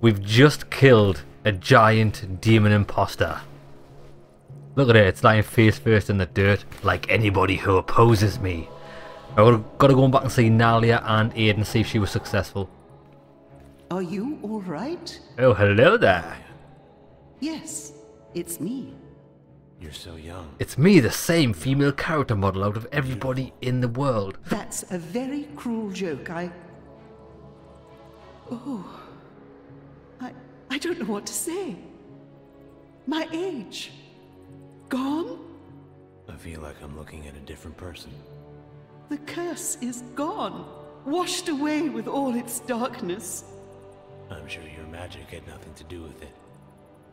We've just killed a giant demon imposter. Look at it, it's lying face first in the dirt, like anybody who opposes me. I've got to go back and see Nalia and Aiden, see if she was successful. Are you all right? Oh, hello there. Yes, it's me. You're so young. It's me, the same female character model out of everybody in the world. That's a very cruel joke. I. Oh. I. I don't know what to say. My age. Gone? I feel like I'm looking at a different person. The curse is gone, washed away with all its darkness. I'm sure your magic had nothing to do with it.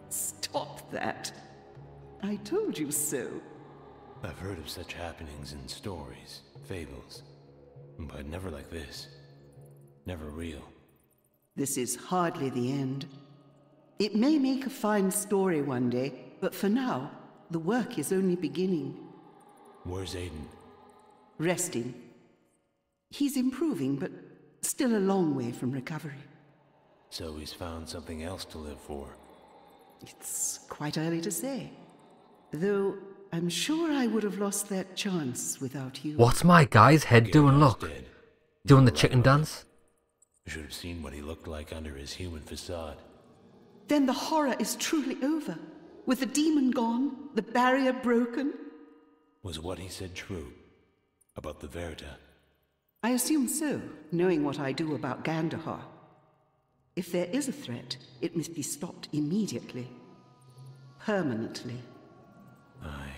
Stop that. I told you so. I've heard of such happenings in stories, fables, but never like this. Never real. This is hardly the end. It may make a fine story one day, but for now, the work is only beginning. Where's Aiden? Resting. He's improving, but still a long way from recovery. So he's found something else to live for. It's quite early to say. Though I'm sure I would have lost that chance without you. What's my guy's head doing, Geralt's look? dead. Doing the chicken dance? You should have seen what he looked like under his human facade. Then the horror is truly over. With the demon gone, the barrier broken. Was what he said true? About the Verita? I assume so, knowing what I do about Gandohar. If there is a threat, it must be stopped immediately. Permanently. I...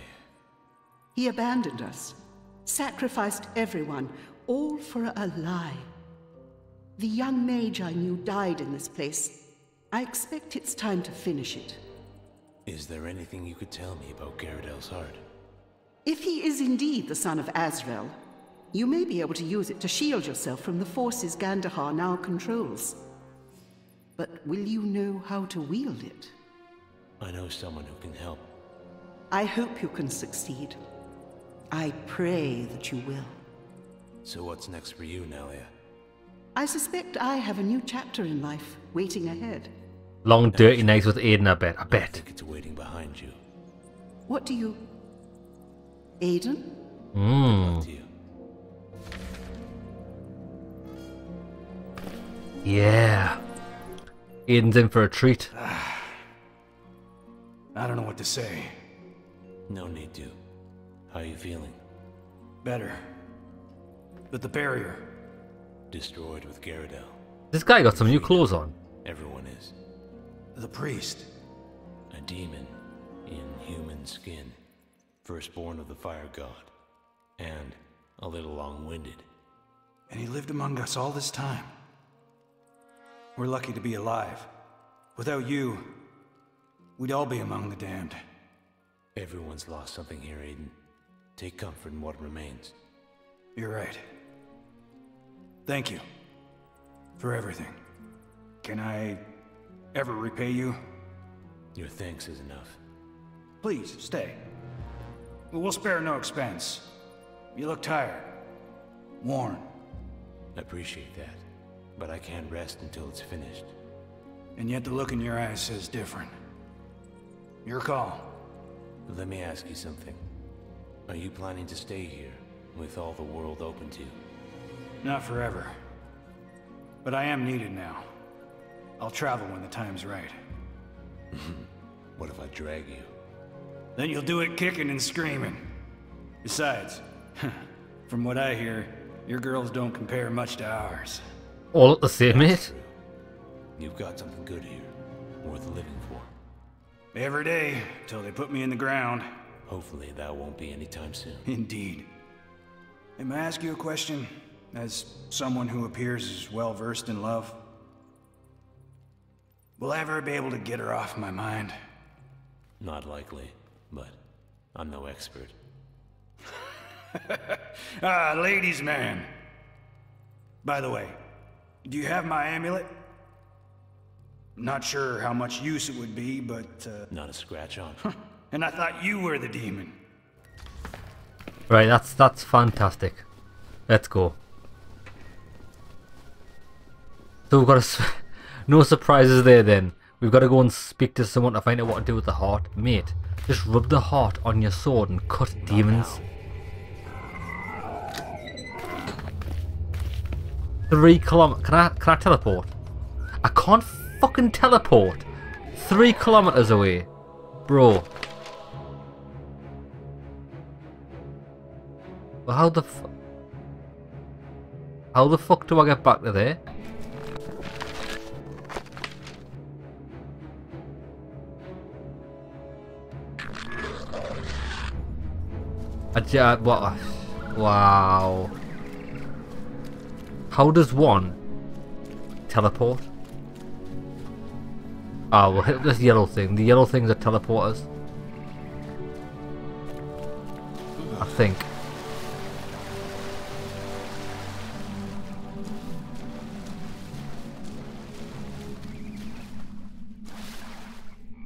He abandoned us, sacrificed everyone, all for a lie. The young mage I knew died in this place. I expect it's time to finish it. Is there anything you could tell me about Garradel's heart? If he is indeed the son of Azrael, you may be able to use it to shield yourself from the forces Gandohar now controls. But will you know how to wield it? I know someone who can help. I hope you can succeed. I pray that you will. So what's next for you, Nelia? I suspect I have a new chapter in life waiting ahead. Long dirty nights with Aiden, I bet. I I bet. think it's waiting behind you. What do you. Aiden? Mmm. Up to you. Yeah. Aiden's in for a treat. I don't know what to say. No need to. How are you feeling? Better. But the barrier. Destroyed with Garradel. This guy got some new clothes on. Everyone is. The priest. A demon in human skin. Firstborn of the fire god. And a little long-winded. And he lived among us all this time. We're lucky to be alive. Without you, we'd all be among the damned. Everyone's lost something here, Aiden. Take comfort in what remains. You're right. Thank you. For everything. Can I ever repay you? Your thanks is enough. Please, stay. We'll spare no expense. You look tired. Worn. I appreciate that. But I can't rest until it's finished. And yet the look in your eyes says different. Your call. Let me ask you something. Are you planning to stay here, with all the world open to you? Not forever. But I am needed now. I'll travel when the time's right. What if I drag you? Then you'll do it kicking and screaming. Besides, from what I hear, your girls don't compare much to ours. All at the same, mate. You've got something good here, worth living for. Every day, till they put me in the ground. Hopefully that won't be anytime soon. Indeed. And may I ask you a question? As someone who appears as well versed in love? Will I ever be able to get her off my mind? Not likely, but I'm no expert. Ah, ladies' man. By the way, do you have my amulet? Not sure how much use it would be, but, uh, Not a scratch on. and I thought you were the demon. Right, that's that's fantastic. Let's go. So we've got a, s- No surprises there then. We've got to go and speak to someone to find out what to do with the heart. Mate, just rub the heart on your sword and cut demons. Three kilometers. Can I, can I teleport? I can't fucking teleport. Three kilometers away. Bro. Well, how the How the fuck do I get back to there? I ju- what? Wow. How does one teleport? Oh, we'll hit this yellow thing. The yellow things are teleporters. I think.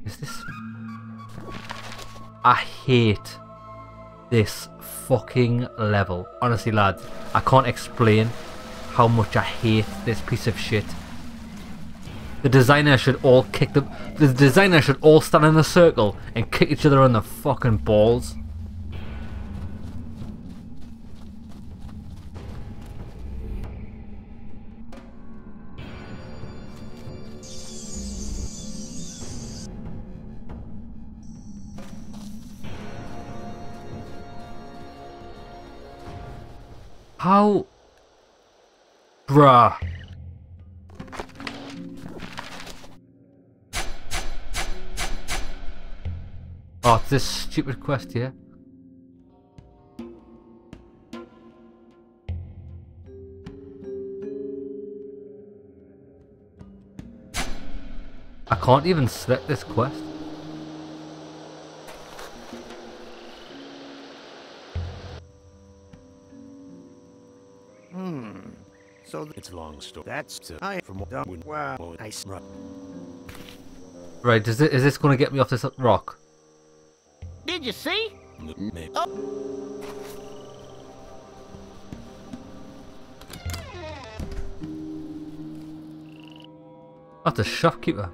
Is this... I hate this fucking level. Honestly, lads, I can't explain how much I hate this piece of shit. The designer should all kick the the designer should all stand in a circle and kick each other in the fucking balls. How Bruh. Oh, it's this stupid quest here. I can't even select this quest. It's a long story. That's uh, I from what when wow I s- Right, is, it, is this going to get me off this rock? Did you see? Maybe. That's a shopkeeper.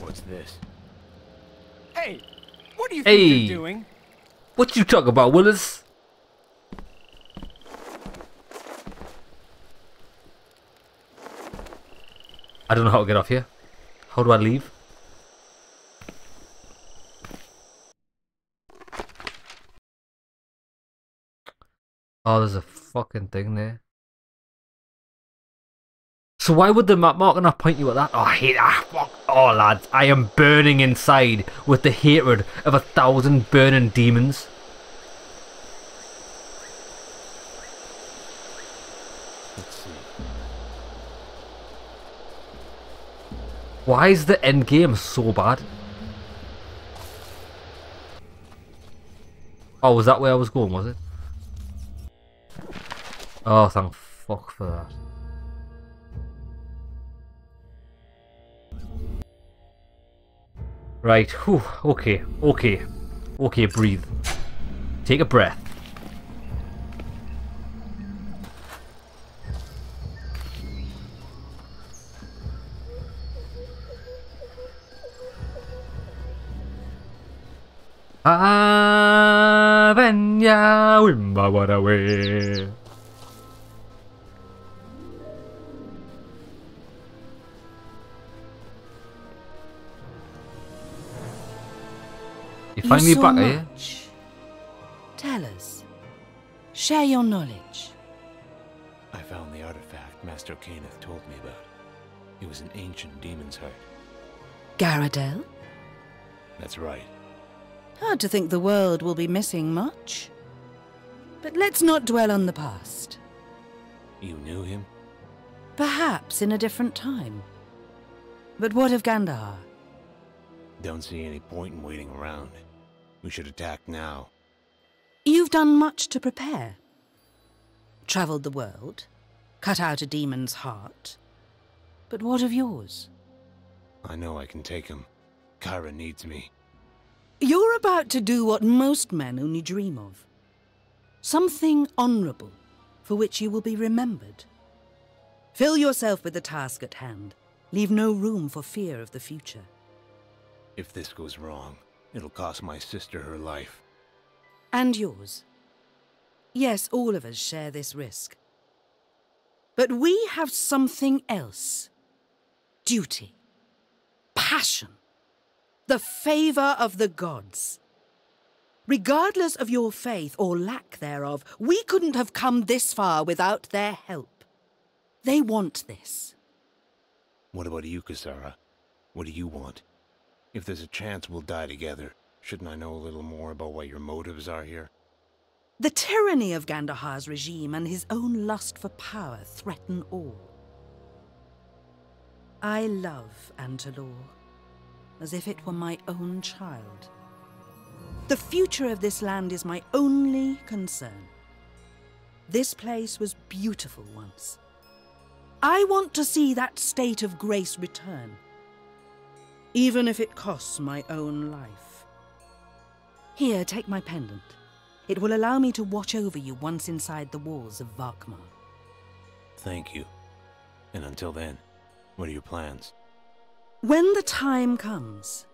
What's this? Hey, what do you Hey. doing? What you talk about, Willis? I don't know how to get off here. How do I leave? Oh, there's a fucking thing there. So why would the map marker not point you at that? Oh, I hate ah, fuck. Oh, lads, I am burning inside with the hatred of a thousand burning demons. Why is the end game so bad? Oh, was that where I was going, was it? Oh, thank fuck for that. Right, whew, okay, okay. Okay, breathe. Take a breath. Ah, Avenya wimba wadawe. You find me saw back, are you? much. Tell us. Share your knowledge. I found the artifact Master Kenneth told me about. It was an ancient demon's heart. Garadel? That's right. Hard to think the world will be missing much. But let's not dwell on the past. You knew him? Perhaps in a different time. But what of Gandohar? Don't see any point in waiting around. We should attack now. You've done much to prepare. Travelled the world, cut out a demon's heart. But what of yours? I know I can take him. Kyra needs me. You're about to do what most men only dream of. Something honourable, for which you will be remembered. Fill yourself with the task at hand. Leave no room for fear of the future. If this goes wrong, it'll cost my sister her life. And yours. Yes, all of us share this risk. But we have something else duty, passion, the favour of the gods. Regardless of your faith or lack thereof, we couldn't have come this far without their help. They want this. What about you, Cassara? What do you want? If there's a chance we'll die together, shouldn't I know a little more about what your motives are here? The tyranny of Gandohar's regime and his own lust for power threaten all. I love Antaloor, as if it were my own child. The future of this land is my only concern. This place was beautiful once. I want to see that state of grace return, even if it costs my own life. Here, take my pendant. It will allow me to watch over you once inside the walls of Vakmar. Thank you. And until then, what are your plans? When the time comes,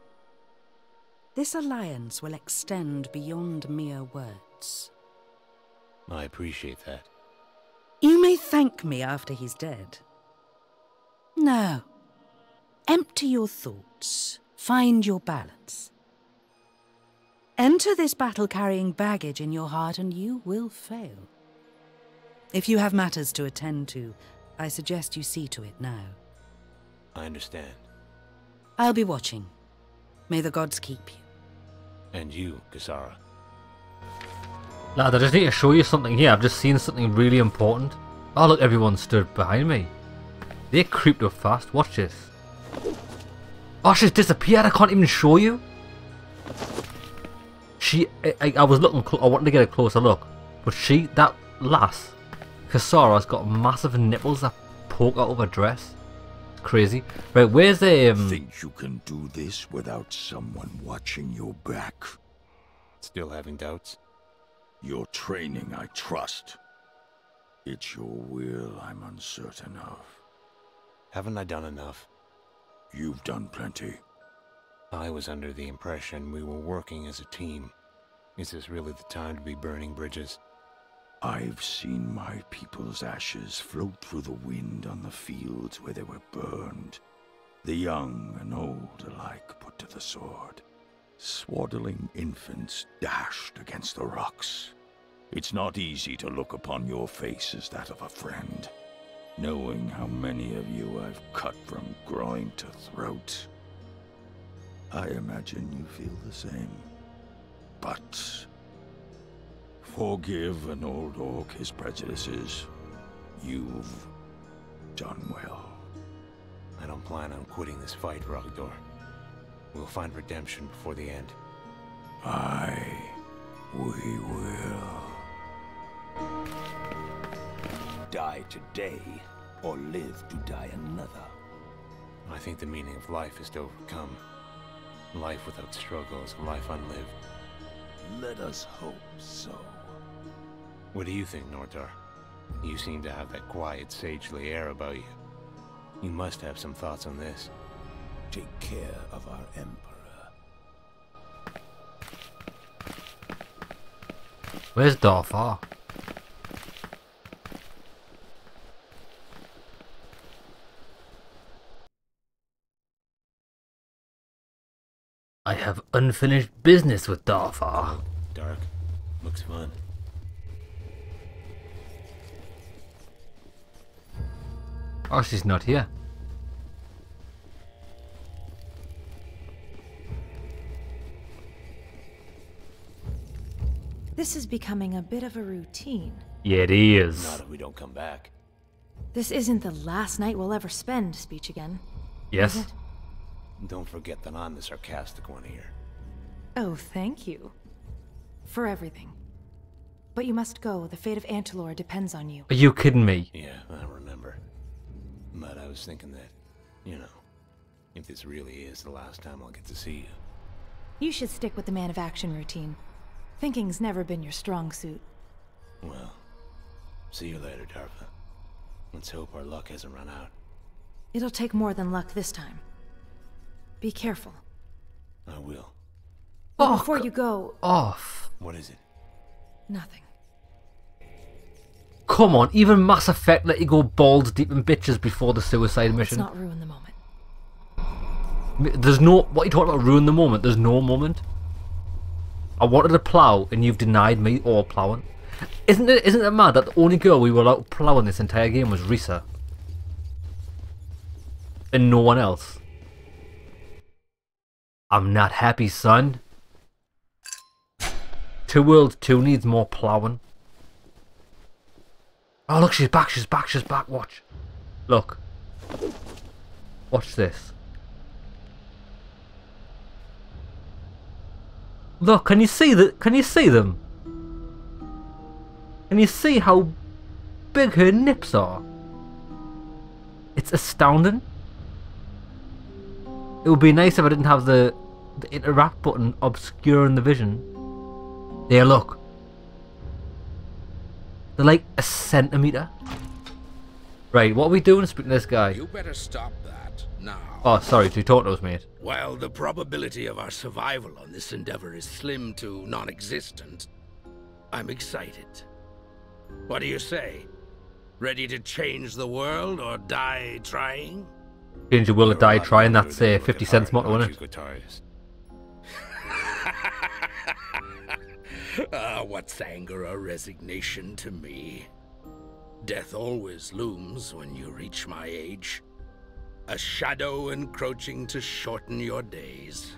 this alliance will extend beyond mere words. I appreciate that. You may thank me after he's dead. No. Empty your thoughts. Find your balance. Enter this battle carrying baggage in your heart and you will fail. If you have matters to attend to, I suggest you see to it now. I understand. I'll be watching. May the gods keep you. And you, Cassara. Lad, I just need to show you something here. I've just seen something really important. Oh, look, everyone stood behind me. They creeped up fast. Watch this. Oh, she's disappeared. I can't even show you. She, I, I was looking, I wanted to get a closer look. But she, that lass, Cassara's got massive nipples that poke out of her dress. It's crazy. Right, where's the, um... Think you can do this without someone watching your back? Still having doubts? Your training I trust. It's your will I'm uncertain of. Haven't I done enough? You've done plenty. I was under the impression we were working as a team. Is this really the time to be burning bridges? I've seen my people's ashes float through the wind on the fields where they were burned. The young and old alike put to the sword. Swaddling infants dashed against the rocks. It's not easy to look upon your face as that of a friend, knowing how many of you I've cut from groin to throat. I imagine you feel the same. But forgive an old orc his prejudices. You've done well. I don't plan on quitting this fight, Rogdor. We'll find redemption before the end. Aye, we will. Die today, or live to die another. I think the meaning of life is to overcome. Life without struggle is a life unlived. Let us hope so. What do you think, Nortar? You seem to have that quiet, sagely air about you. You must have some thoughts on this. Take care of our Emperor. Where's Darfar? I have unfinished business with Darfar. Oh, dark. Looks fun. Oh, she's not here. This is becoming a bit of a routine. Yeah, it is. Not if we don't come back. This isn't the last night we'll ever spend, speech again. Yes. Is it? Don't forget that I'm the sarcastic one here. Oh, thank you. For everything. But you must go. The fate of Antaloor depends on you. Are you kidding me? Yeah, I remember. But I was thinking that, you know, If this really is the last time I'll get to see you. You should stick with the man of action routine. Thinking's never been your strong suit. Well, see you later, Darva. Let's hope our luck hasn't run out. It'll take more than luck this time. Be careful. I will. But oh, before you go, Off. What is it? nothing. Come on, even Mass Effect let you go balls deep in bitches before the suicide Let's mission. not ruin the moment. There's no. What are you talking about? Ruin the moment. There's no moment. I wanted to plow, and you've denied me all plowing. Isn't it? Isn't it mad that the only girl we were allowed to plow in this entire game was Risa, and no one else? I'm not happy, son. Two Worlds 2 needs more plowing. Oh, look, she's back, she's back, she's back. Watch. Look. Watch this. Look, can you see that? Can you see them? Can you see how big her nips are? It's astounding. It would be nice if I didn't have the, the interact button obscuring the vision. There, look. They're like a centimeter. Right, what are we doing speaking to this guy? You better stop that now. Oh, sorry, two talk to us, mate. While the probability of our survival on this endeavor is slim to non-existent, I'm excited. What do you say? Ready to change the world or die trying? Change your will or You're die trying, that's than uh, 50 cents motto, isn't it? you, Ah, what's anger or resignation to me? Death always looms when you reach my age. A shadow encroaching to shorten your days.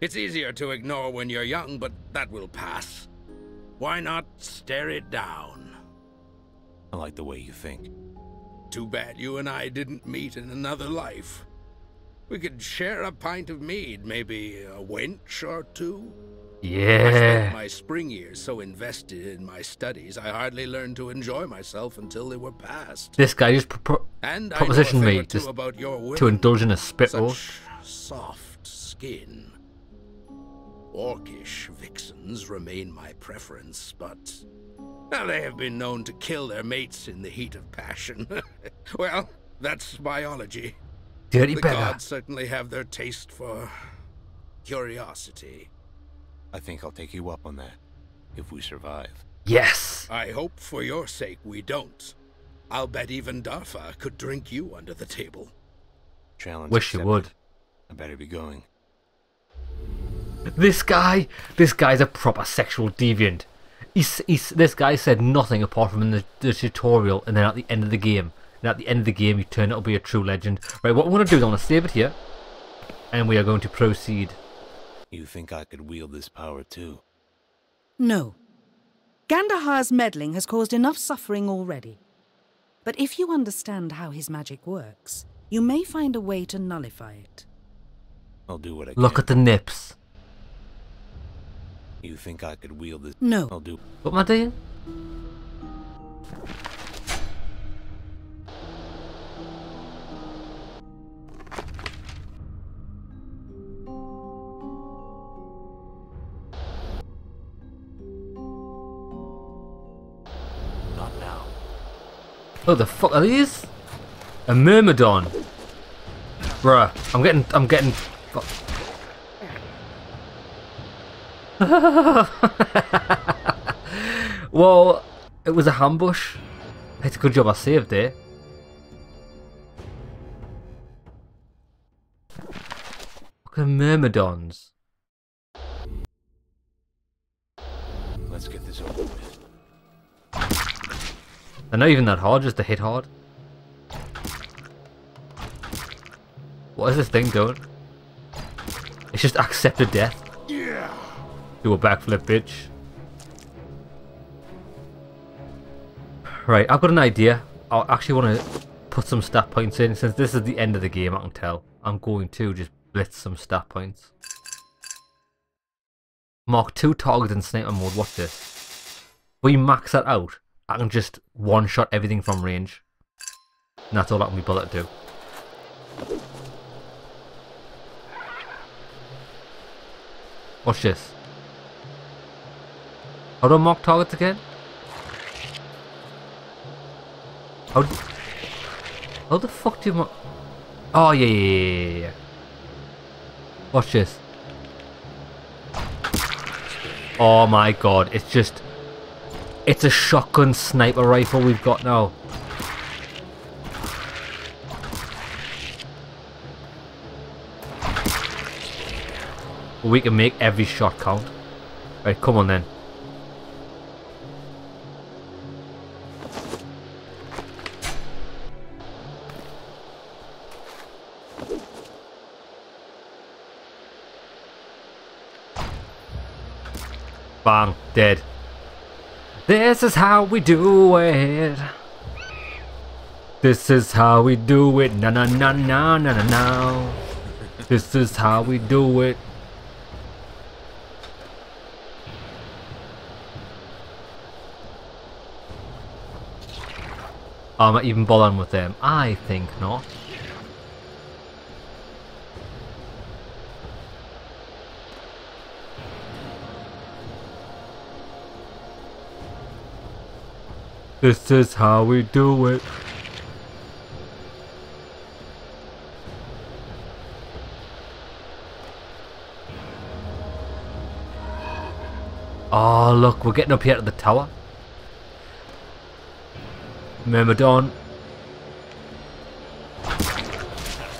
It's easier to ignore when you're young, but that will pass. Why not stare it down? I like the way you think. Too bad you and I didn't meet in another life. We could share a pint of mead, maybe a wench or two. I spent Yeah. my spring years so invested in my studies, I hardly learned to enjoy myself until they were past. This guy just pro- And propositioned me just about your to indulge in a spit roll. Such soft skin. Orcish vixens remain my preference, but well, they have been known to kill their mates in the heat of passion. well, that's biology. Dirty the beggar. gods certainly have their taste for curiosity. I think I'll take you up on that. If we survive. Yes. I hope for your sake we don't. I'll bet even Darfa could drink you under the table. Challenge Wish you would. I better be going. This guy, this guy's a proper sexual deviant. He's, he's, this guy said nothing apart from in the, the tutorial and then at the end of the game. And at the end of the game, you turn it'll be a true legend. Right, what I'm going to do is I'm going to save it here. And we are going to proceed. You think I could wield this power too? No. Gandohar's meddling has caused enough suffering already. But if you understand how his magic works, you may find a way to nullify it. I'll do what I Look can. at the nips. You think I could wield this? No. I'll do. What am I doing? Not now. Oh, the fuck are these? A myrmidon. Bruh, I'm getting, I'm getting. Well, it was a ambush. It's a good job I saved it. Look at the myrmidons. Let's get this over with. They're not even that hard, just to hit hard. What is this thing doing? It's just accepted death. Do a backflip, bitch. Right, I've got an idea. I actually want to put some stat points in. Since this is the end of the game, I can tell. I'm going to just blitz some stat points. Mark two targets in sniper mode. Watch this. We max that out. I can just one-shot everything from range. And that's all I can be bothered to do. Watch this. I mark targets again? How, how the fuck do you mark... Oh, yeah, yeah, yeah, yeah, yeah. Watch this. Oh my god, it's just... It's a shotgun sniper rifle we've got now. We can make every shot count. Right, come on then. Bang, dead. This is how we do it. This is how we do it. Na na na na na na na. This is how we do it. Am I even bothering with them? I think not. This is how we do it. Oh, look, we're getting up here to the tower. Myrmidon.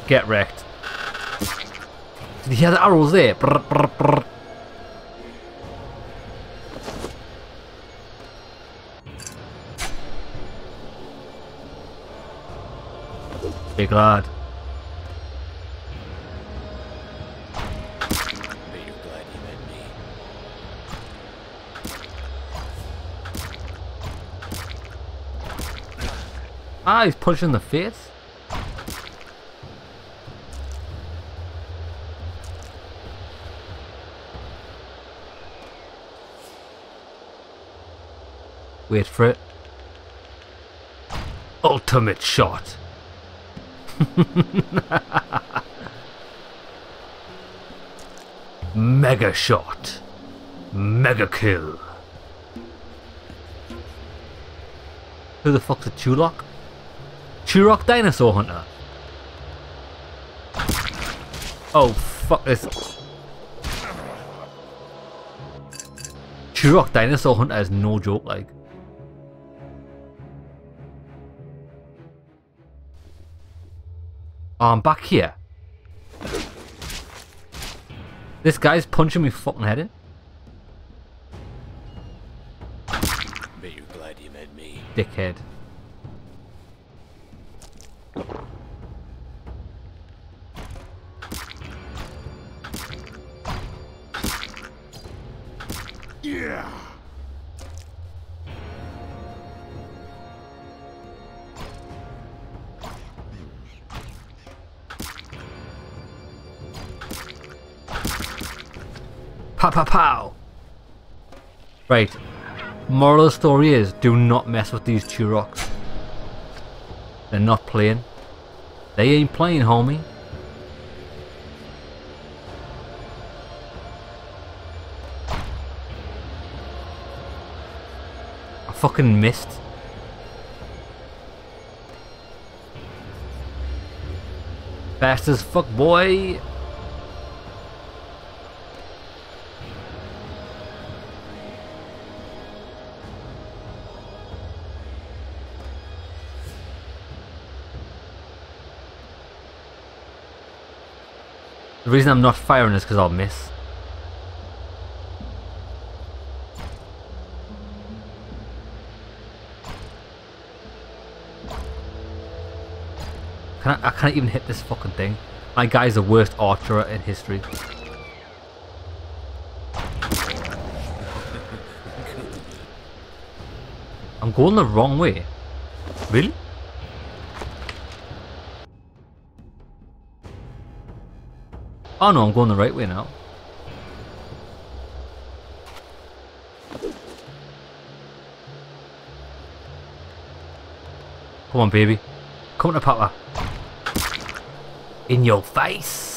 Get wrecked. Did you hear the arrows there? Brr, brr, brr. Big lad. Glad you met me. Ah, he's pushing the face. Wait for it. Ultimate shot. Mega shot. Mega kill. Who the fuck's a Chulok? Churok Dinosaur Hunter. Oh, fuck this. Churok Dinosaur Hunter is no joke, like. Oh, I'm back here. This guy's punching me fucking head in. May you're glad you met me. Dickhead. Pow pow! Right. Moral of the story is do not mess with these Turoks. They're not playing. They ain't playing, homie. I fucking missed. Fast as fuck, boy. Reason I'm not firing is because I'll miss. Can I, I can't even hit this fucking thing. My guy's the worst archer in history. I'm going the wrong way. Really? Oh no, I'm going the right way now. Come on, baby. Come to Papa. In your face.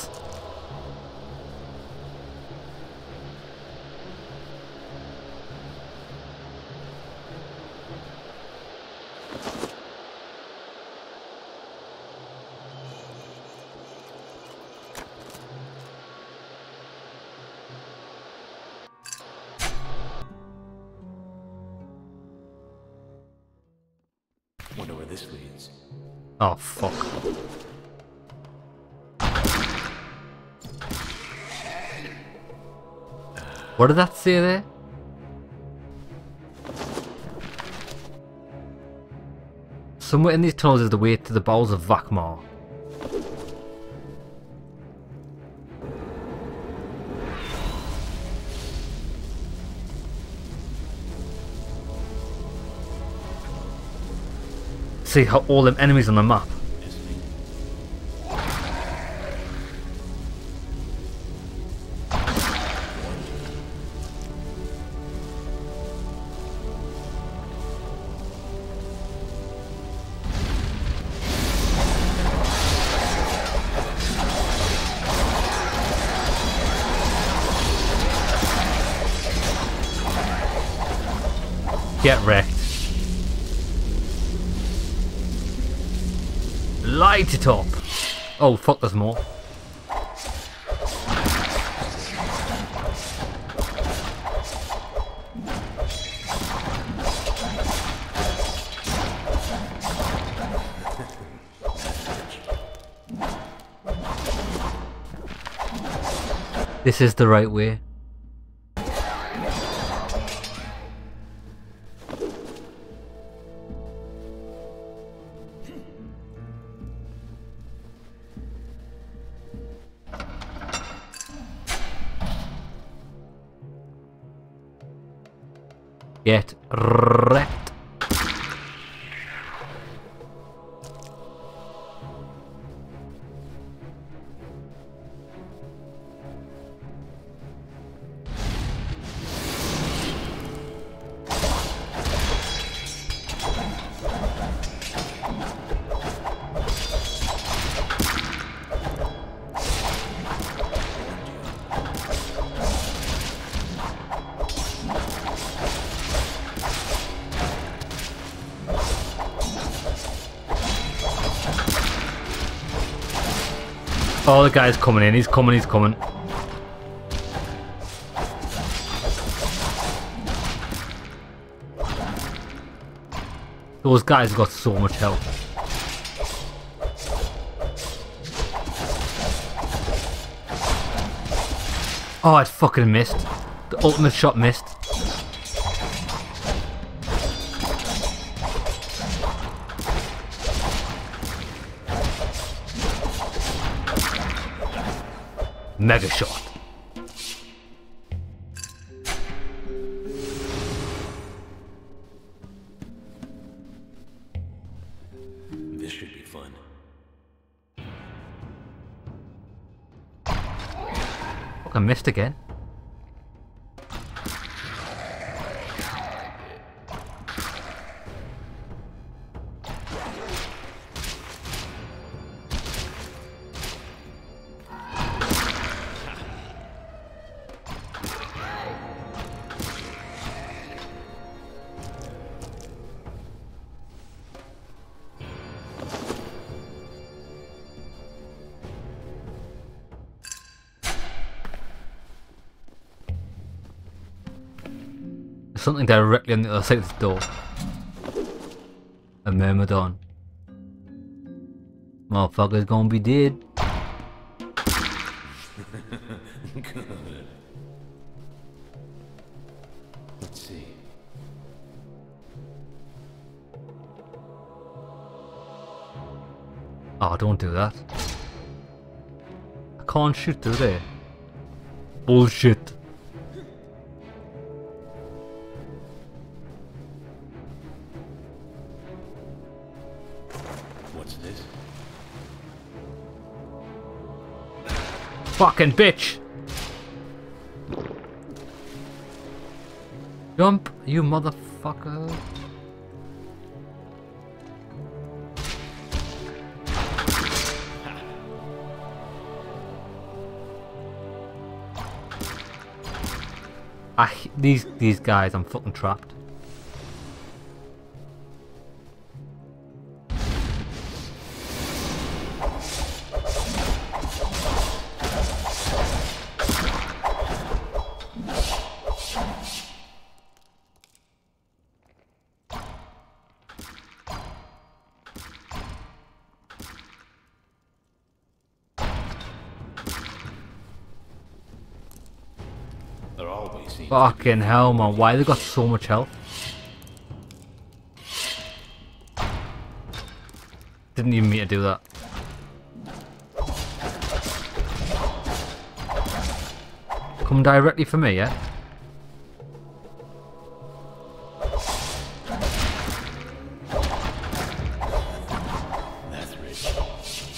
What did that say there? Somewhere in these tunnels is the way to the bowels of Vakmar. See how all them enemies on the map. Oh fuck, there's more. This is the right way. Get guy's coming in. He's coming, he's coming. Those guys got so much health. Oh, it fucking missed. The ultimate shot missed. Something directly on the other side of the door. A Myrmidon. Motherfucker's gonna be dead. Let's see. Oh, don't do that. I can't shoot through there. Bullshit. Fucking bitch! Jump, you motherfucker. I, these these guys, I'm fucking trapped. Fucking hell, man. Why they got so much health? Didn't even mean to do that. Come directly for me, yeah?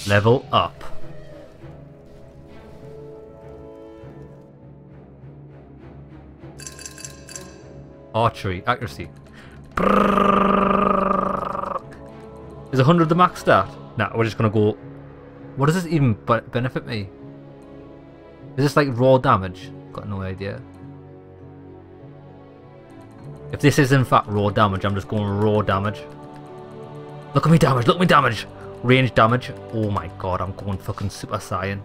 Level up. Archery, accuracy. Is 100 the max stat? Nah, we're just gonna go... What does this even benefit me? Is this like raw damage? Got no idea. If this is in fact raw damage, I'm just going raw damage. Look at me damage, look at me damage! Range damage. Oh my god, I'm going fucking Super Saiyan.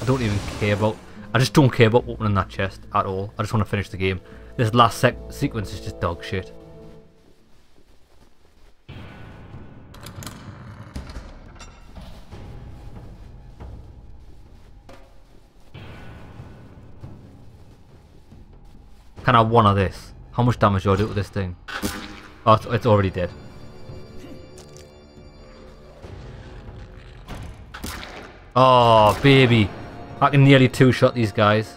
I don't even care about... I just don't care about opening that chest at all. I just want to finish the game. This last sec sequence is just dog shit. Can I one of this? How much damage do I do with this thing? Oh, it's, it's already dead. Oh, baby. I can nearly two-shot these guys.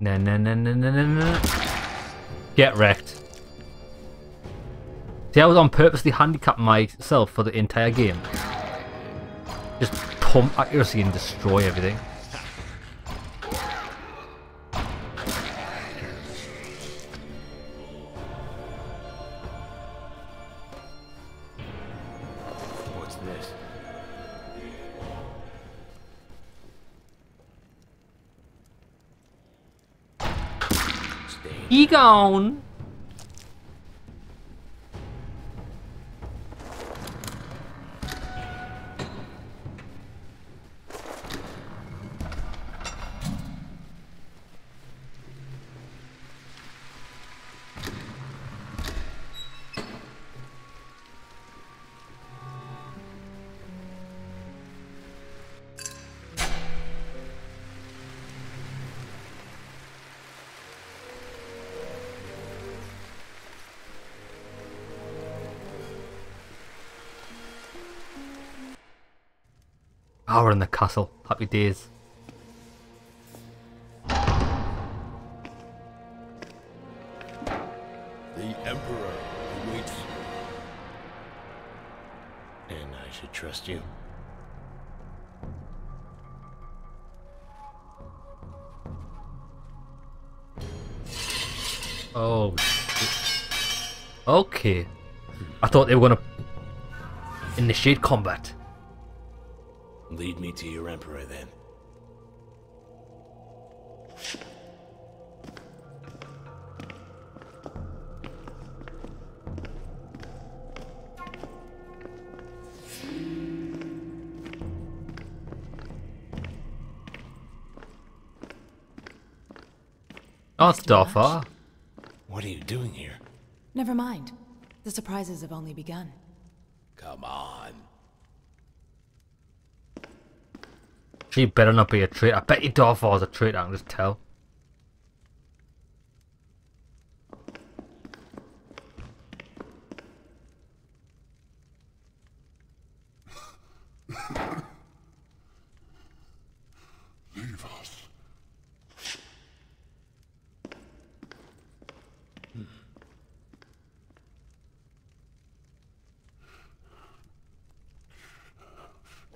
No, no, no, no, no, no. Get wrecked. See, I was on purposely handicapping myself for the entire game. Just pump accuracy and destroy everything. Stain. Oh, we're in the castle. Happy days. The Emperor awaits you. And I should trust you. Oh. shit. Okay. I thought they were gonna initiate combat. Lead me to your emperor then. Oh, it's Dar Pha. What are you doing here? Never mind. The surprises have only begun. Come on. She better not be a traitor. I bet you Dar Pha's a traitor, I can just tell. Leave us.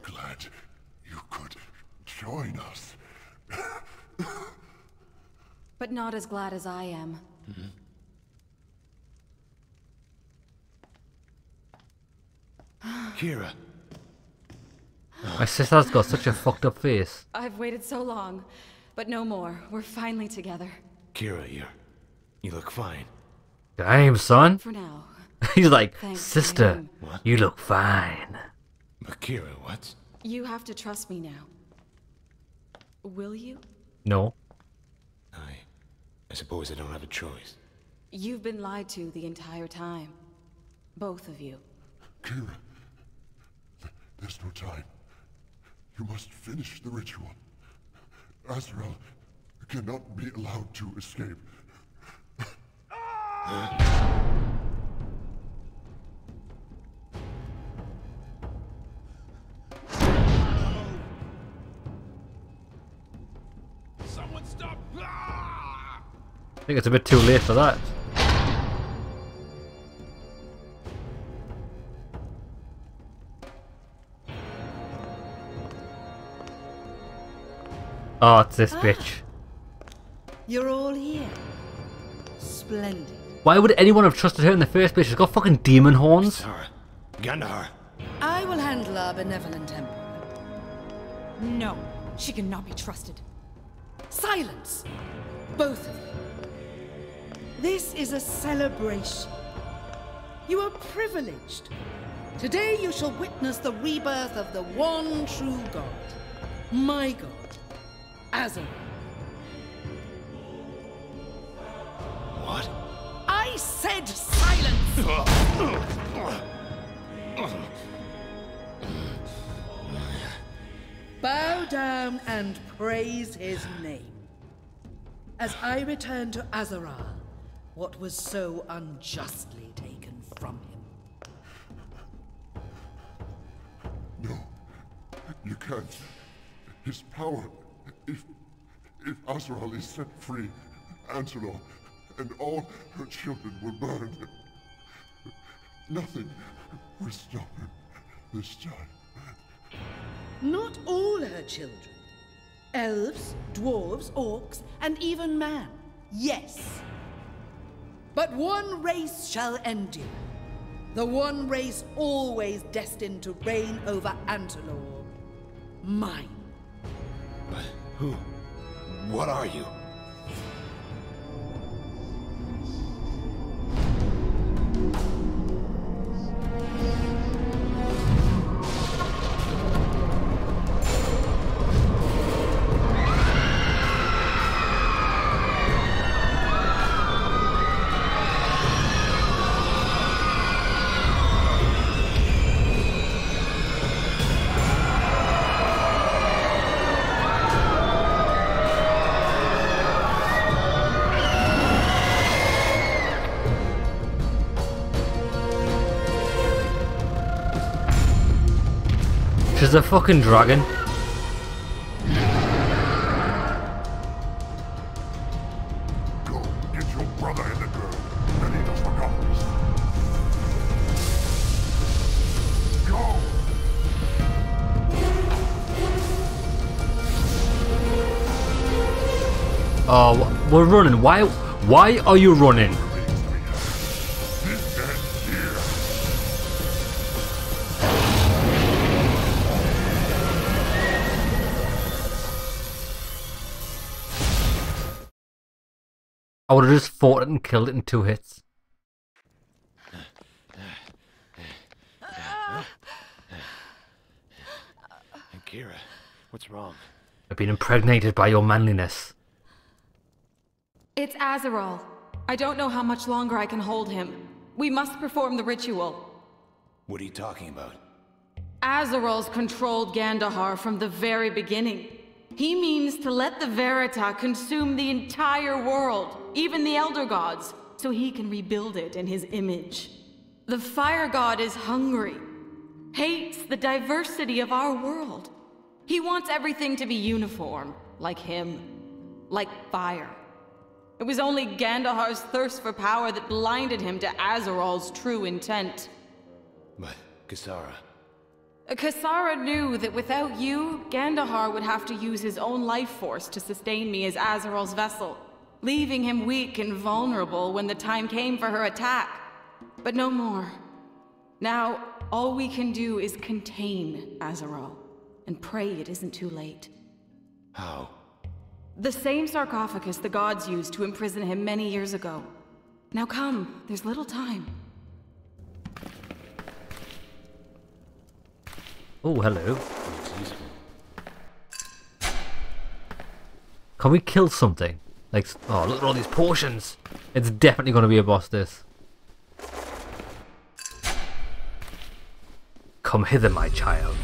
Glad you could join us. But not as glad as I am. Kyra, My sister's got such a fucked up face. I've waited so long, but no more. We're finally together. Kyra, you you look fine. Damn, son. For now. He's like, Thanks, sister, What? you look fine. But Kyra, what? You have to trust me now. Will you? No. I I suppose I don't have a choice. You've been lied to the entire time. Both of you. Kyra, there's no time. You must finish the ritual. Aziraal cannot be allowed to escape. Someone I think it's a bit too late for that. Oh, it's this ah. bitch. You're all here. Splendid. Why would anyone have trusted her in the first place? She's got fucking demon horns. Sarah, Gandohar. I will handle our benevolent emperor. No, she cannot be trusted. Silence! Both of you. This is a celebration. You are privileged. Today you shall witness the rebirth of the one true God. My God. Azar. What? I said silence! Oh. Bow down and praise his name. As I return to Aziraal, what was so unjustly taken from him. No, you can't. His power. If if Aziraal is set free, Angela and all her children will burn. Nothing will stop him this time. Not all her children. Elves, dwarves, orcs, and even man. Yes. But one race shall end endure. The one race always destined to reign over Antaloor. Mine. But who? What are you? A fucking dragon. Go get your brother and the girl. Ready to. Go! Oh, we're running. Why? Why are you running? I would have just fought it and killed it in two hits. And Kyra, what's wrong? I've been impregnated by your manliness. It's Aziraal. I don't know how much longer I can hold him. We must perform the ritual. What are you talking about? Aziraal's controlled Gandohar from the very beginning. He means to let the Verita consume the entire world, even the Elder Gods, so he can rebuild it in his image. The Fire God is hungry, hates the diversity of our world. He wants everything to be uniform, like him, like fire. It was only Gandohar's thirst for power that blinded him to Aziraal's true intent. But, Cassara, Cassara knew that without you, Gandohar would have to use his own life force to sustain me as Aziraal's vessel, leaving him weak and vulnerable when the time came for her attack. But no more. Now, all we can do is contain Aziraal, and pray it isn't too late. how? The same sarcophagus the gods used to imprison him many years ago. Now come, there's little time. Oh, hello. Can we kill something? Like, oh, look at all these potions. It's definitely going to be a boss this. Come hither, my child.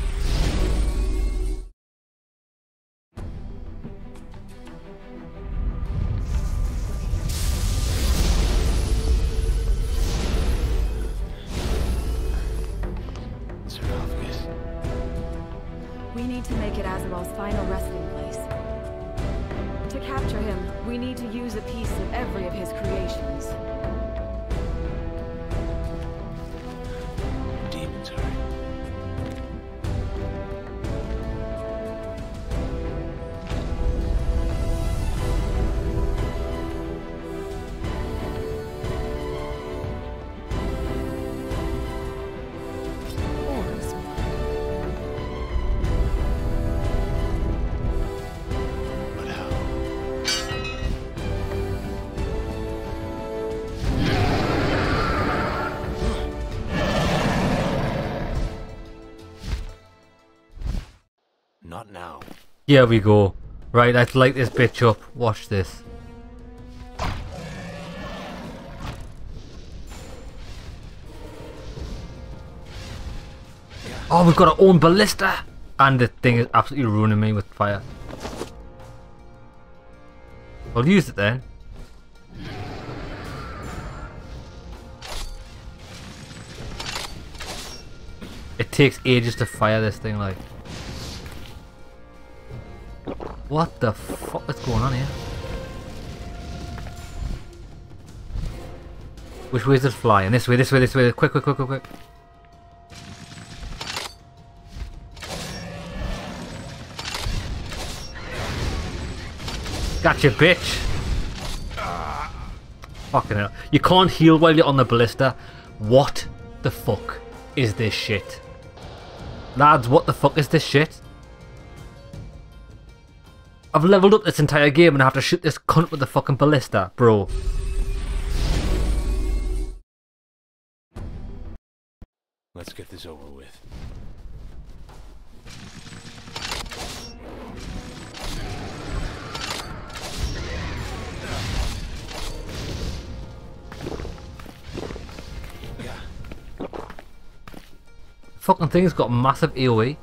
Need to make it Aziraal's final resting place. To capture him, we need to use a piece of every of his Here we go. Right, let's light this bitch up. Watch this. Oh, we've got our own ballista! And the thing is absolutely ruining me with fire. I'll use it then. It takes ages to fire this thing, like. What the fuck is going on here? Which way is it flying? This way, this way, this way. Quick, quick, quick, quick, quick. Gotcha, bitch. Fucking hell. You can't heal while you're on the ballista. What the fuck is this shit? Lads, what the fuck is this shit? I've leveled up this entire game and I have to shoot this cunt with the fucking ballista, bro. Let's get this over with. Fucking thing's got massive. AoE.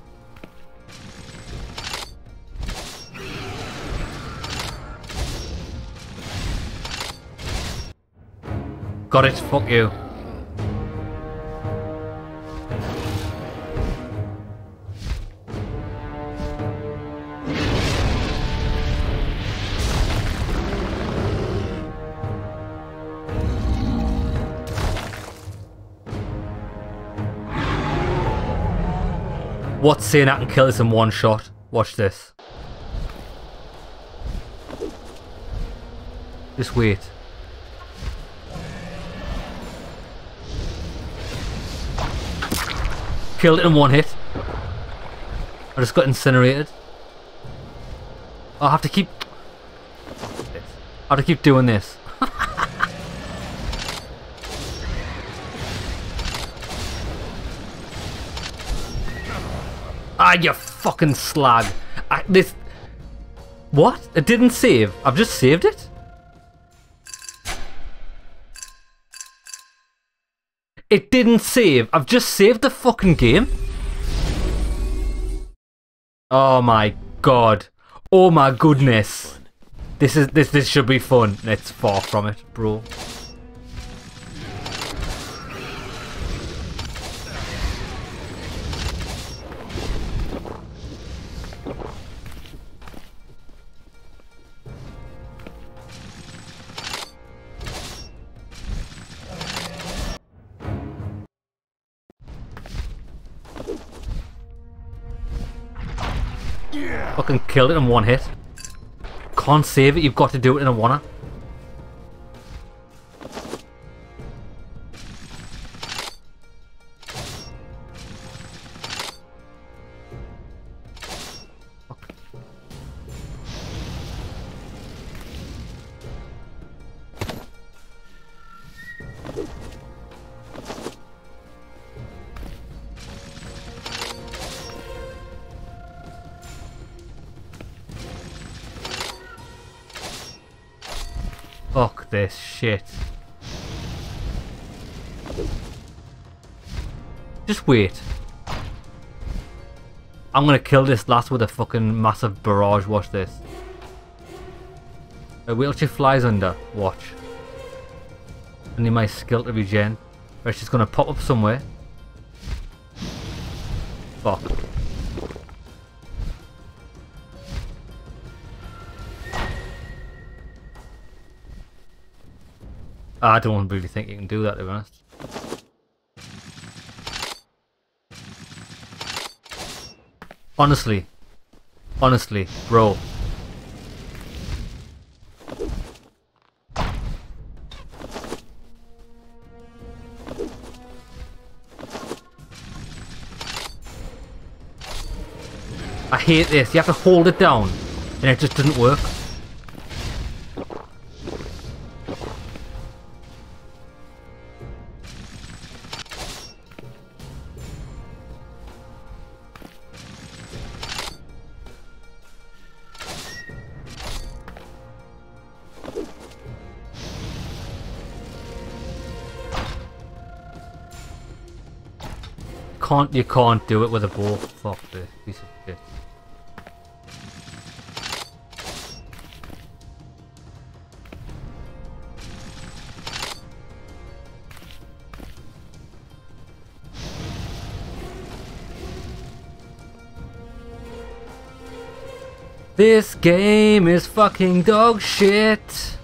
Got it, fuck you. What's saying I can kill this in one shot? Watch this. Just wait. Killed it in one hit. I just got incinerated. I'll have to keep... I'll have to keep doing this. ah, you fucking slag. I, this... What? It didn't save. I've just saved it? It didn't save. I've just saved the fucking game. Oh my god. Oh my goodness. This is this this should be fun. It's far from it, bro. Killed it in one hit. Can't save it, you've got to do it in a one. This shit. Just wait. I'm gonna kill this last with a fucking massive barrage. Watch this. A wheelchair flies under. Watch. I need my skill to regen. It's just gonna pop up somewhere. Fuck. I don't really think you can do that to be honest. Honestly. Honestly, bro. I hate this. You have to hold it down. And it just doesn't work. Can't you can't do it with a bow. Fuck this piece of shit. This game is fucking dog shit.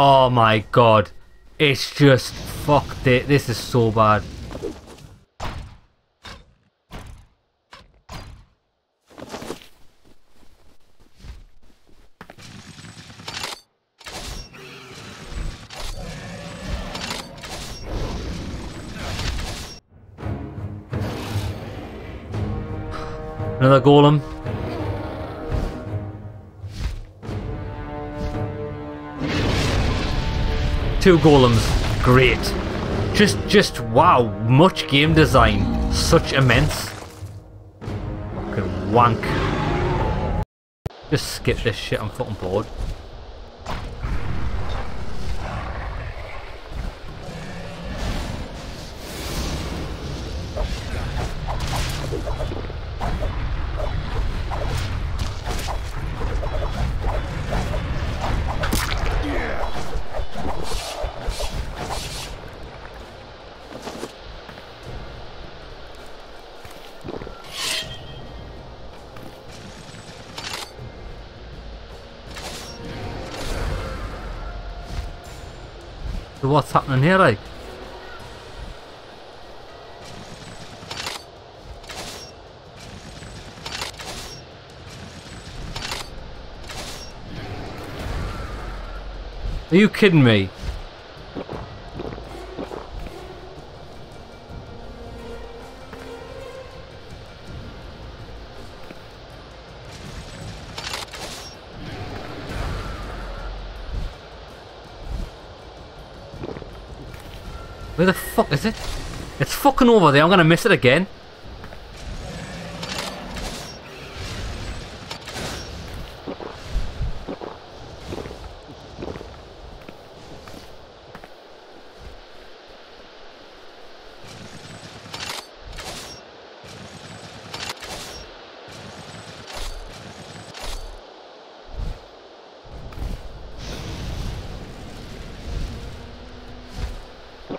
Oh my god. It's just fucked it. This is so bad. Another golem. Two golems. Great. Just, just, wow. Much game design. Such immense. Fucking wank. Just skip this shit. I'm fucking bored. You kidding me? Where the fuck is it? It's fucking over there. I'm gonna miss it again.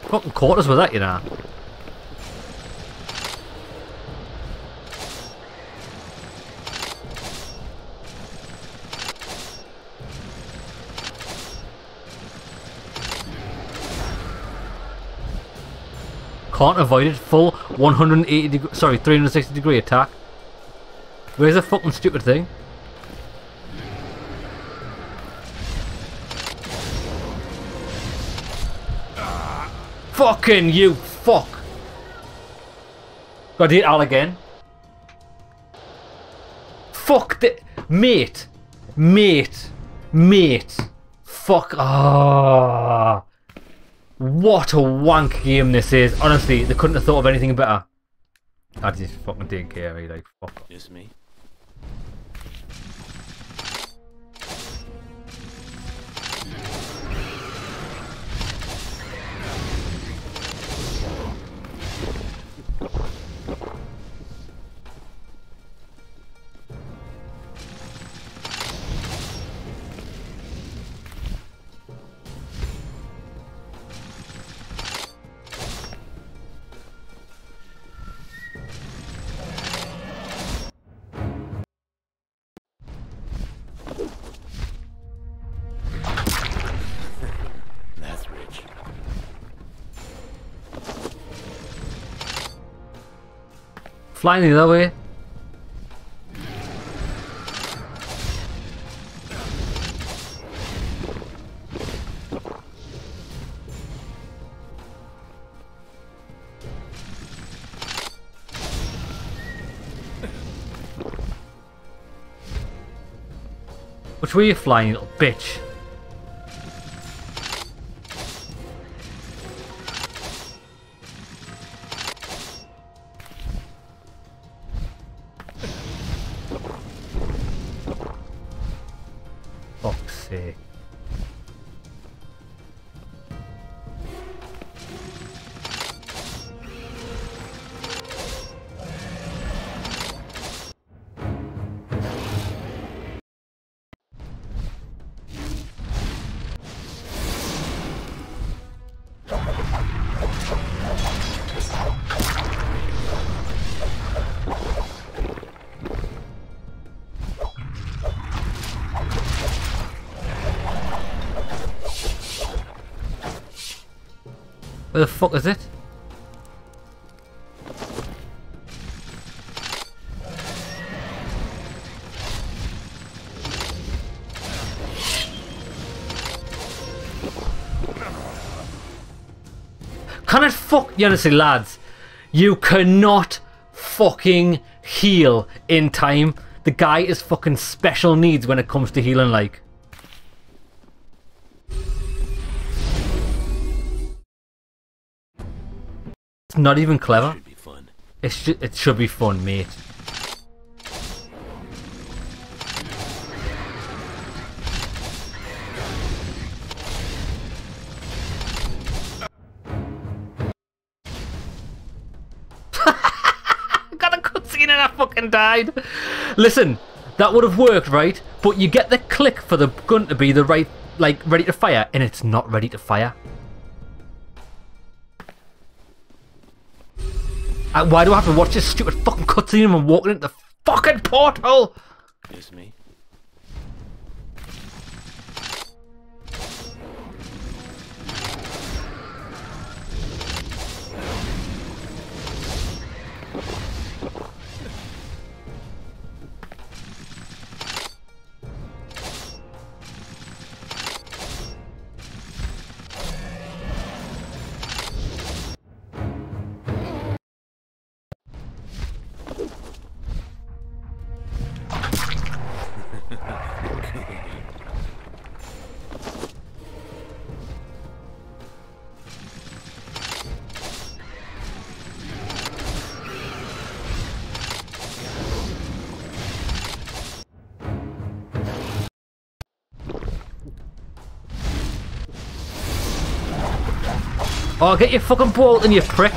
Fucking quarters with that, you know. Can't avoid it. Full 180 degree, sorry, 360 degree attack. Where's the fucking stupid thing? Fucking you fuck. Got hit Al again. Fuck the mate. Mate. Mate. Fuck ah. What a wank game this is. Honestly, they couldn't have thought of anything better. I just fucking didn't care. Like fuck. Just me? Flying the other way. Which way you flying, little bitch? Fuck is it? Can it fuck you honestly lads? You cannot fucking heal in time. The guy is fucking special needs when it comes to healing like. Not even clever. Should be fun. It should it should be fun, mate. Got a cutscene and I fucking died. Listen, that would have worked, right? But you get the click for the gun to be the right, like, ready to fire, and it's not ready to fire. Why do I have to watch this stupid fucking cutscene and walking into the fucking portal? Just me? Oh, get your fucking bolt in you prick.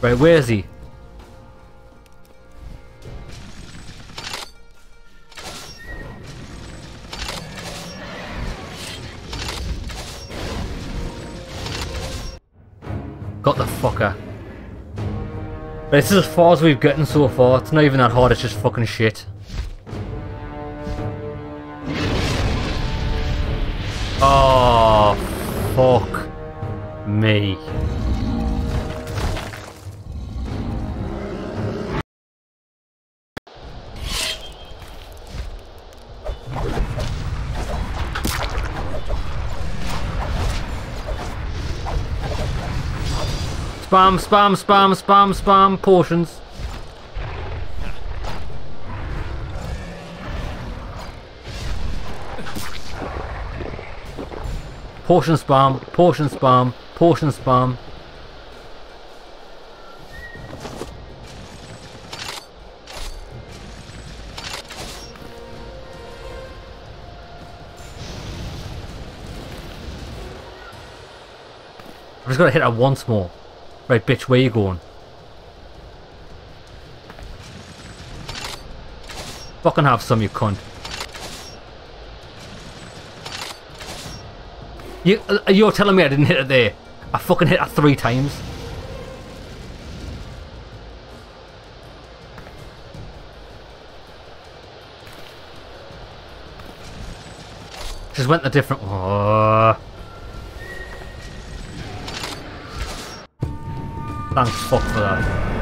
Right, where is he? This is as far as we've gotten so far. It's not even that hard, it's just fucking shit. Spam, spam, spam, spam, spam portions. Portion spam, portion spam, portion spam. I've just got to hit that once more. Right, bitch, where you going? Fucking have some, you cunt. You, uh, you're telling me I didn't hit it there? I fucking hit it three times. Just went the different... Oh. Thanks fuck for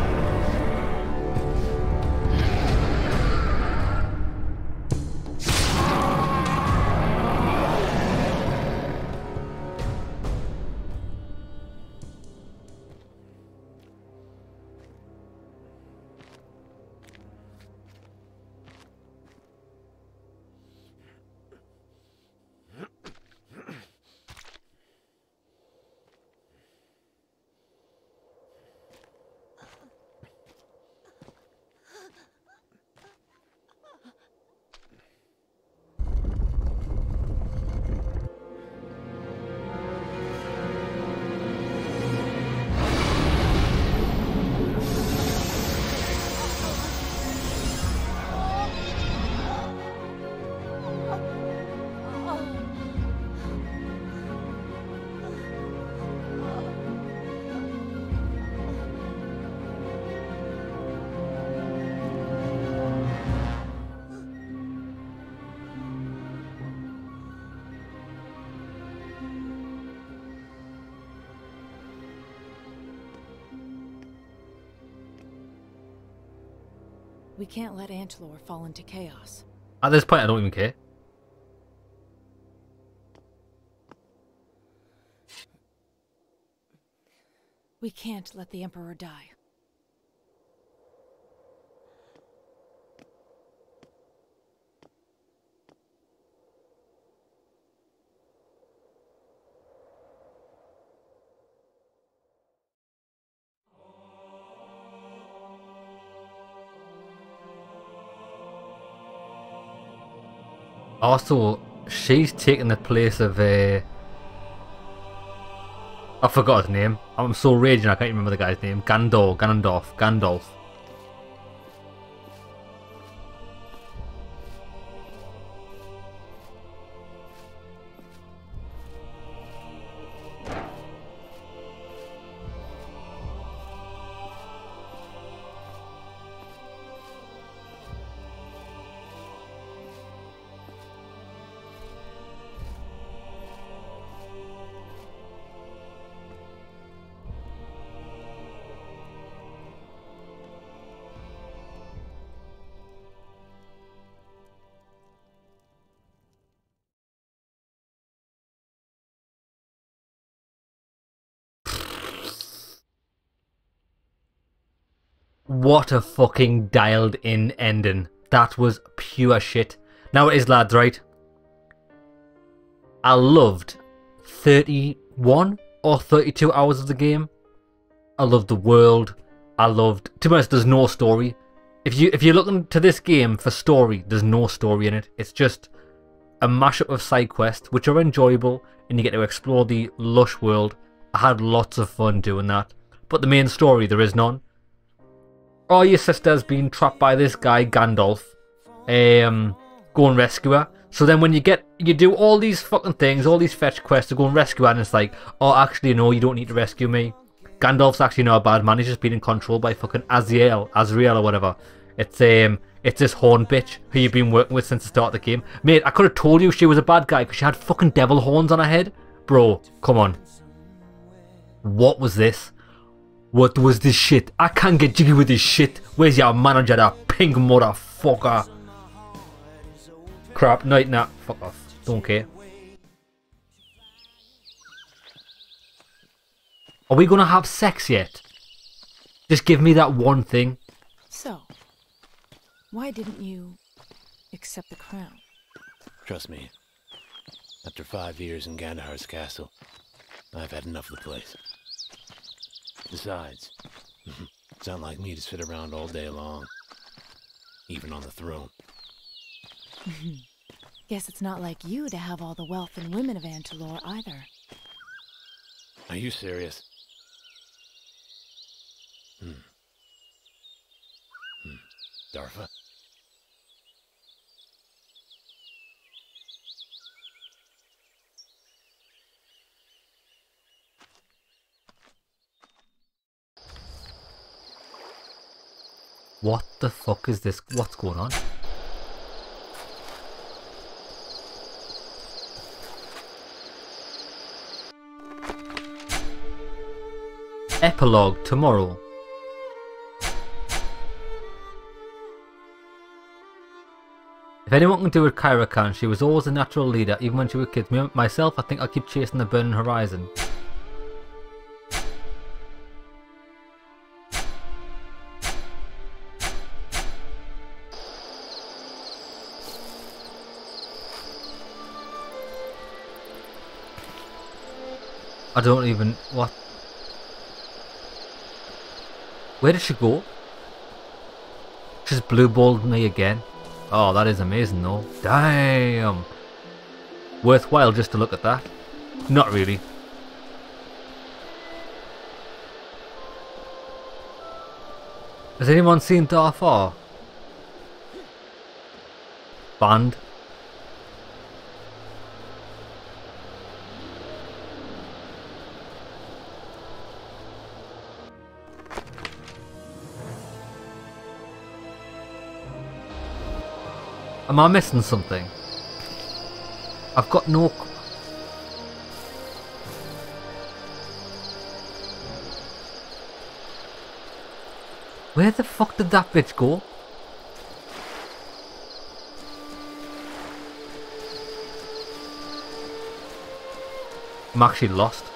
We can't let Antaloor fall into chaos. At this point, I don't even care. We can't let the Emperor die. Also, she's taken the place of uh, I forgot his name. I'm so raging I can't remember the guy's name. Gandalf, Ganondorf, Gandalf. What a fucking dialed in ending. That was pure shit. Now it is, lads, right? I loved 31 or 32 hours of the game. I loved the world. I loved. To be honest, there's no story. If you if you're looking to this game for story, there's no story in it. It's just a mashup of side quests, which are enjoyable, and you get to explore the lush world. I had lots of fun doing that. But the main story, there is none oh, your sister's been trapped by this guy, Gandalf. Um, go and rescue her. So then when you get, you do all these fucking things, all these fetch quests to go and rescue her, and it's like, oh, actually, no, you don't need to rescue me. Gandalf's actually not a bad man, he's just been in control by fucking Aziel, Azriel or whatever. It's, um, it's this horn bitch who you've been working with since the start of the game. Mate, I could have told you she was a bad guy because she had fucking devil horns on her head. Bro, come on. What was this? What was this shit? I can't get jiggy with this shit. Where's your manager, that pink motherfucker? Crap, night, nah, fuck off. Don't care. Are we gonna have sex yet? Just give me that one thing. So, why didn't you accept the crown? Trust me, After five years in Gandohar's castle, I've had enough of the place. Besides, it's not like me to sit around all day long, even on the throne. Guess it's not like you to have all the wealth and women of Antaloor either. Are you serious? Hmm. Hmm. Dar Pha? What the fuck is this? What's going on? Epilogue tomorrow. If anyone can do it, Kyra can. She was always a natural leader, even when she was kids. Myself, I think I'll keep chasing the burning horizon. I don't even... What? Where did she go? She's blue balled me again. Oh, that is amazing though. Damn. Worthwhile just to look at that. Not really. Has anyone seen Dar Pha? Band? Am I missing something? I've got no... Where the fuck did that bitch go? I'm actually lost.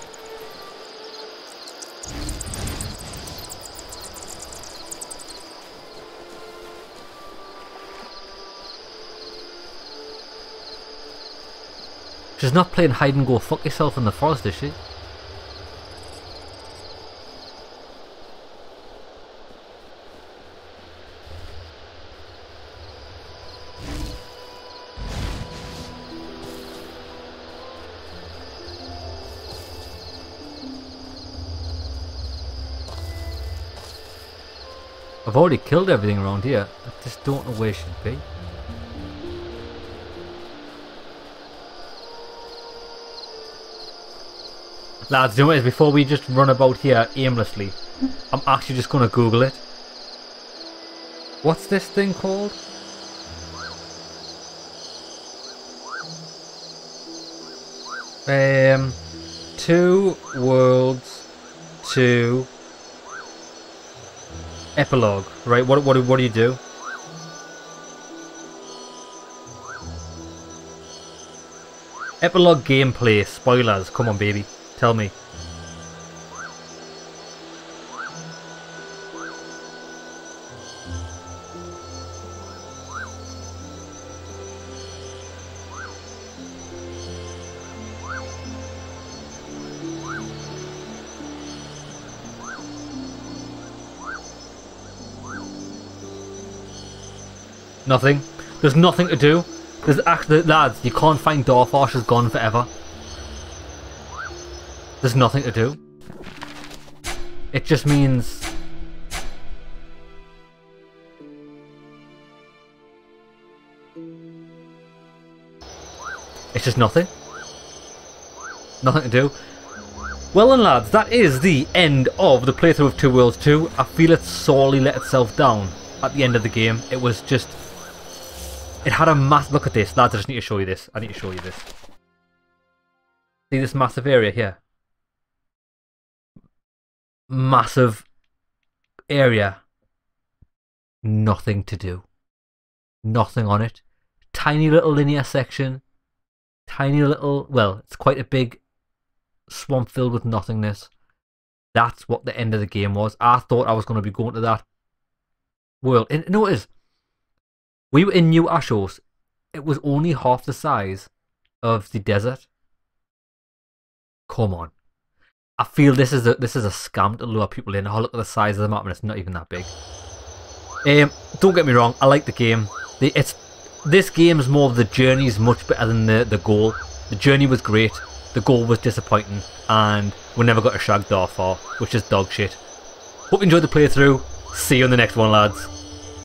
She's not playing hide and go fuck yourself in the forest, is she? I've already killed everything around here. I just don't know where she'd be. Lads, you know before we just run about here aimlessly, I'm actually just going to Google it. What's this thing called? Um, two worlds, two epilogue. Right? What what what do you do? Epilogue gameplay spoilers. Come on, baby. Tell me. Nothing. There's nothing to do. There's actually lads, you can't find Darfarsh has gone forever. There's nothing to do. It just means... It's just nothing. Nothing to do. Well then lads, that is the end of the playthrough of Two Worlds 2. I feel it sorely let itself down at the end of the game. It was just... It had a mass... Look at this, lads, I just need to show you this. I need to show you this. See this massive area here? Massive area. Nothing to do. Nothing on it. Tiny little linear section. Tiny little, well, it's quite a big swamp filled with nothingness. That's what the end of the game was. I thought I was going to be going to that world. And notice, we were in New Ashos. It was only half the size of the desert. Come on. I feel this is a this is a scam to lure people in. Oh, look at the size of the map, and it's not even that big. Um, don't get me wrong, I like the game. The, it's this game is more of the journey is much better than the the goal. The journey was great. The goal was disappointing, and we never got a Shag for, which is dog shit. Hope you enjoyed the playthrough. See you in the next one, lads.